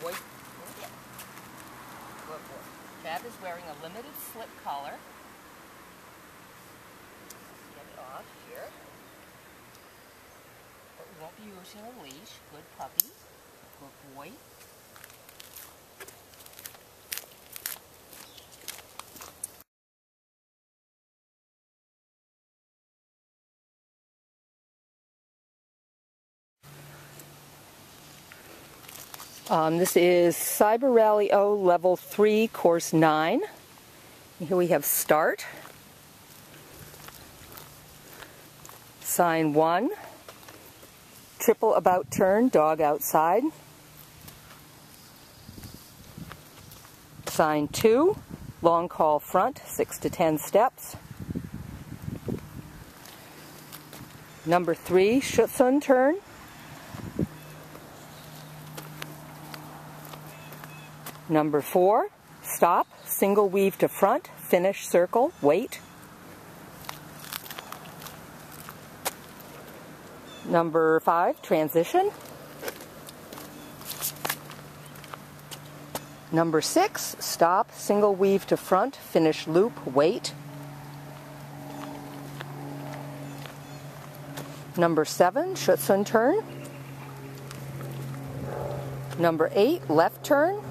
Boy. Good boy. Chad is wearing a limited slip collar. Get it off here. But we won't be using a leash. Good puppy. Good boy. Um, this is Cyber Rally O Level 3, Course 9. Here we have Start. Sign 1. Triple about turn, dog outside. Sign 2. Long call front, 6 to 10 steps. Number 3, Schutzhund turn. Number four, stop, single weave to front, finish circle, wait. Number five, transition. Number six, stop, single weave to front, finish loop, wait. Number seven, Schutzhund turn. Number eight, left turn.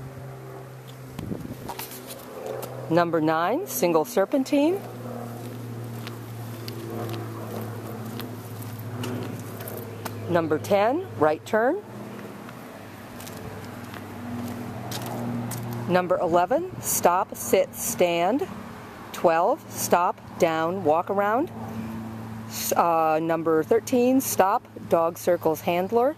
Number nine, single serpentine. Number 10, right turn. Number 11, stop, sit, stand. 12, stop, down, walk around. Uh, number 13, stop, dog circles handler.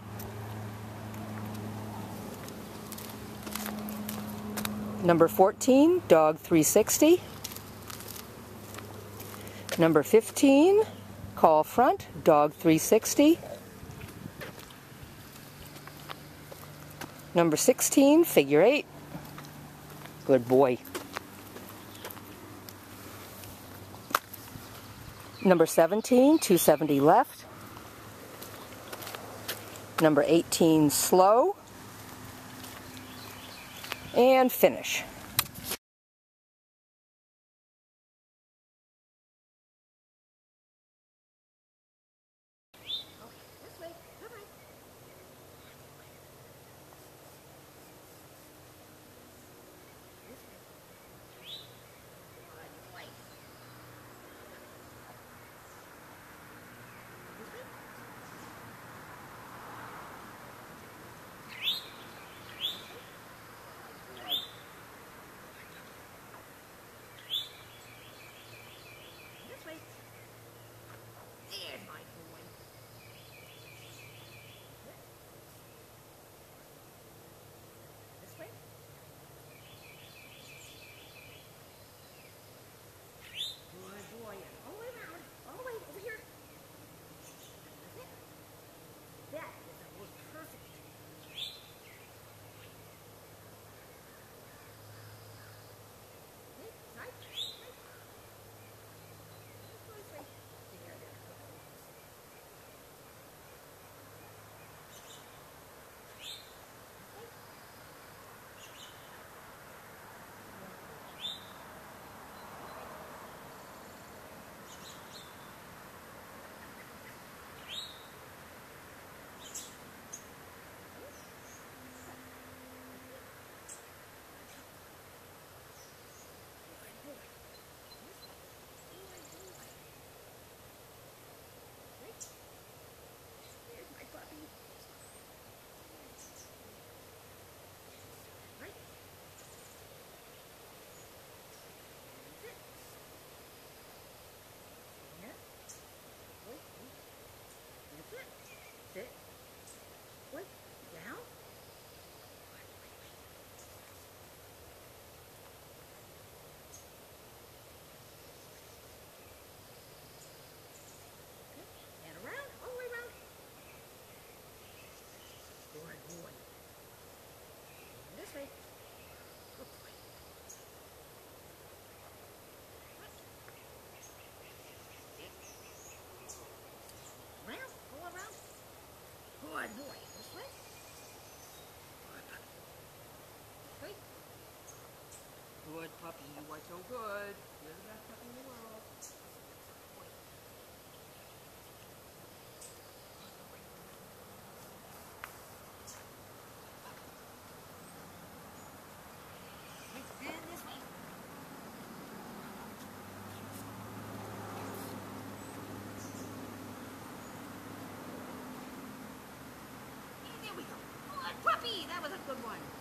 Number 14, Dog 360. Number 15, Call Front, Dog 360. Number 16, Figure 8. Good boy. Number 17, 270 left. Number 18, Slow and finish. Puppy. You are so good. You're the best puppy in the world. There we go. Good puppy. That was a good one.